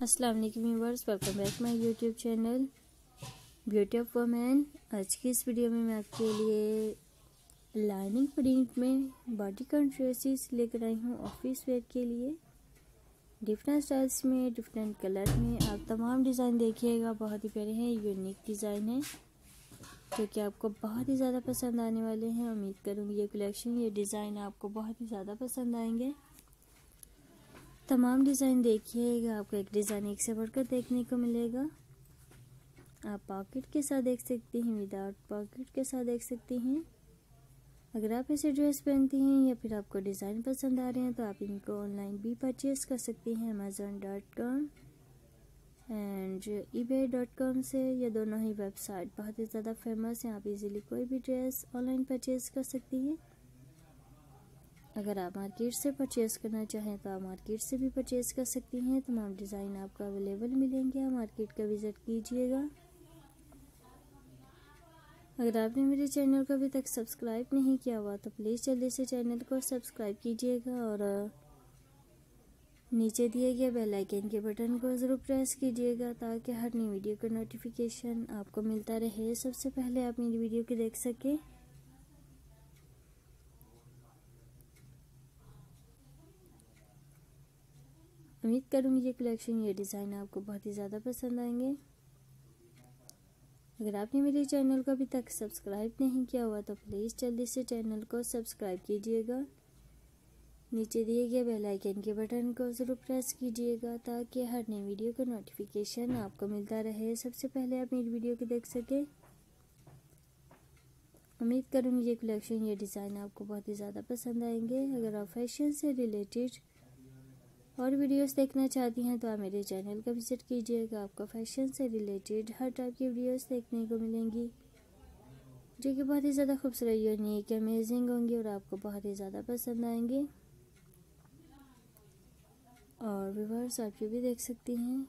अस्सलाम वालेकुम viewers welcome back my YouTube channel beauty of women आज की इस वीडियो में मैं आपके लिए लाइनिंग प्रिंट में बॉडी ड्रेसेस लेकर आई हूँ ऑफ़िस वेयर के लिए। डिफरेंट स्टाइल्स में डिफरेंट कलर में। आप तमाम डिज़ाइन देखिएगा, बहुत ही प्यारे हैं यूनिक डिज़ाइन है, जो कि आपको बहुत ही ज़्यादा पसंद आने वाले हैं। उम्मीद करूँगी ये कलेक्शन ये डिज़ाइन आपको बहुत ही ज़्यादा पसंद आएँगे। तमाम डिज़ाइन देखिएगा, आपको एक डिज़ाइन एक से बढ़कर देखने को मिलेगा। आप पॉकेट के साथ देख सकती हैं विदाउट पॉकेट के साथ देख सकती हैं। अगर आप ऐसे ड्रेस पहनती हैं या फिर आपको डिज़ाइन पसंद आ रहे हैं तो आप इनको ऑनलाइन भी परचेज़ कर सकती हैं Amazon dot com and E dot com से। ये दोनों ही वेबसाइट बहुत ही ज़्यादा फ़ेमस हैं, आप इजीली कोई भी ड्रेस ऑनलाइन परचेज़ कर सकती हैं। अगर आप मार्केट से परचेज़ करना चाहें तो आप मार्केट से भी परचेज़ कर सकती हैं। तमाम डिज़ाइन आपको अवेलेबल मिलेंगे। आप मार्केट का विज़िट कीजिएगा। अगर आपने मेरे चैनल को अभी तक सब्सक्राइब नहीं किया हुआ तो प्लीज़ जल्दी से चैनल को सब्सक्राइब कीजिएगा और नीचे दिए गए बेल आइकन के बटन को ज़रूर प्रेस कीजिएगा ताकि हर नई वीडियो का नोटिफिकेशन आपको मिलता रहे। सबसे पहले आप मेरी वीडियो को देख सकें। उम्मीद करूँगी ये कलेक्शन ये डिज़ाइन आपको बहुत ही ज़्यादा पसंद आएँगे। अगर आपने मेरे चैनल को अभी तक सब्सक्राइब नहीं किया हुआ तो प्लीज़ जल्दी से चैनल को सब्सक्राइब कीजिएगा। नीचे दिए गए बेल आइकन के बटन को ज़रूर प्रेस कीजिएगा, ताकि हर नई वीडियो का नोटिफिकेशन आपको मिलता रहे। सबसे पहले आप मेरी वीडियो को देख सकें। उम्मीद करूँगी ये कलेक्शन ये डिज़ाइन आपको बहुत ही ज़्यादा पसंद आएँगे। अगर आप फ़ैशन से रिलेटेड और वीडियोस देखना चाहती हैं तो आप मेरे चैनल का विज़िट कीजिएगा। आपको फ़ैशन से रिलेटेड हर टाइप की वीडियोस देखने को मिलेंगी, जो कि बहुत ही ज़्यादा खूबसूरत यूनिक अमेजिंग होंगी और आपको बहुत ही ज़्यादा पसंद आएँगे। और व्यूवर्स आप ये भी देख सकती हैं,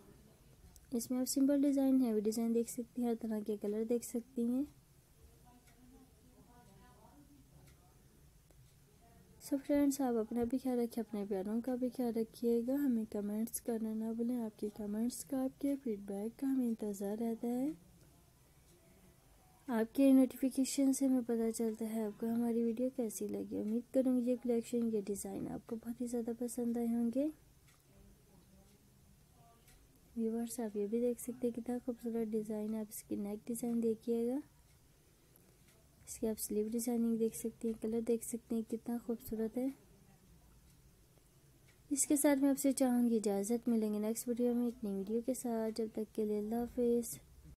इसमें आप सिंपल डिज़ाइन है डिज़ाइन देख सकती हैं, हर तरह के कलर देख सकती हैं। सो फ्रेंड्स आप अपना भी ख्याल रखिए, अपने प्यारों का भी ख्याल रखिएगा। हमें कमेंट्स करना ना भूलें। आपके कमेंट्स का, आपके फीडबैक का हमें इंतज़ार रहता है। आपके नोटिफिकेशन से हमें पता चलता है आपको हमारी वीडियो कैसी लगी। उम्मीद करूँगी ये कलेक्शन ये डिज़ाइन आपको बहुत ही ज़्यादा पसंद आए होंगे। व्यूवर्स आप ये भी देख सकते हैं कितना खूबसूरत डिज़ाइन आप इसकी नेक डिज़ाइन देखिएगा। इसकी आप स्लीव डिज़ाइनिंग देख सकते हैं कलर देख सकते हैं, कितना खूबसूरत है। इसके साथ मैं आपसे चाहूँगी इजाज़त, मिलेंगे नेक्स्ट वीडियो में एक नई वीडियो के साथ, जब तक के लिए अल्लाह हाफिज़।